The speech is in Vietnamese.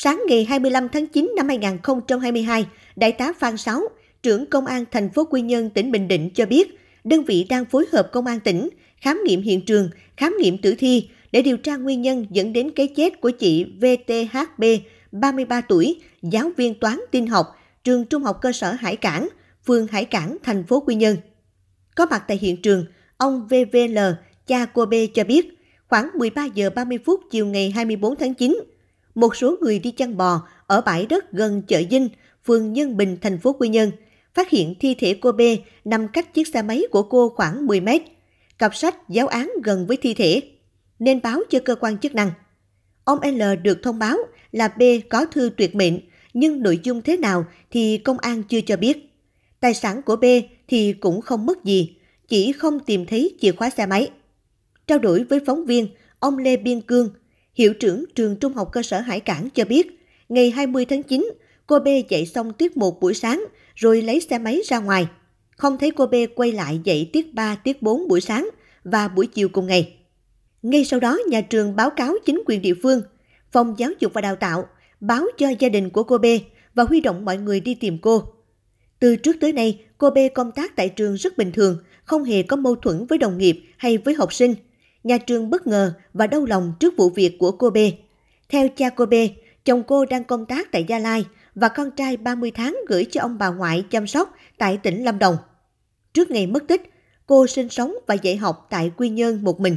Sáng ngày 25 tháng 9 năm 2022, Đại tá Phan Sáu, trưởng Công an thành phố Quy Nhơn, tỉnh Bình Định cho biết, đơn vị đang phối hợp Công an tỉnh khám nghiệm hiện trường, khám nghiệm tử thi để điều tra nguyên nhân dẫn đến cái chết của chị VTHB, 33 tuổi, giáo viên toán tin học, trường Trung học cơ sở Hải Cảng, phường Hải Cảng, thành phố Quy Nhơn. Có mặt tại hiện trường, ông VVL, cha cô B cho biết, khoảng 13 giờ 30 phút chiều ngày 24 tháng 9, một số người đi chăn bò ở bãi đất gần chợ Dinh, phường Nhân Bình, thành phố Quy Nhơn, phát hiện thi thể cô B nằm cách chiếc xe máy của cô khoảng 10 mét. Cặp sách giáo án gần với thi thể, nên báo cho cơ quan chức năng. Ông L được thông báo là B có thư tuyệt mệnh, nhưng nội dung thế nào thì công an chưa cho biết. Tài sản của B thì cũng không mất gì, chỉ không tìm thấy chìa khóa xe máy. Trao đổi với phóng viên, ông Lê Biên Cương, hiệu trưởng trường Trung học cơ sở Hải Cảng cho biết, ngày 20 tháng 9, cô B dạy xong tiết 1 buổi sáng rồi lấy xe máy ra ngoài. Không thấy cô B quay lại dạy tiết 3, tiết 4 buổi sáng và buổi chiều cùng ngày. Ngay sau đó, nhà trường báo cáo chính quyền địa phương, phòng giáo dục và đào tạo, báo cho gia đình của cô B và huy động mọi người đi tìm cô. Từ trước tới nay, cô B công tác tại trường rất bình thường, không hề có mâu thuẫn với đồng nghiệp hay với học sinh. Nhà trường bất ngờ và đau lòng trước vụ việc của cô B. Theo cha cô B, chồng cô đang công tác tại Gia Lai và con trai 30 tháng gửi cho ông bà ngoại chăm sóc tại tỉnh Lâm Đồng. Trước ngày mất tích, cô sinh sống và dạy học tại Quy Nhơn một mình.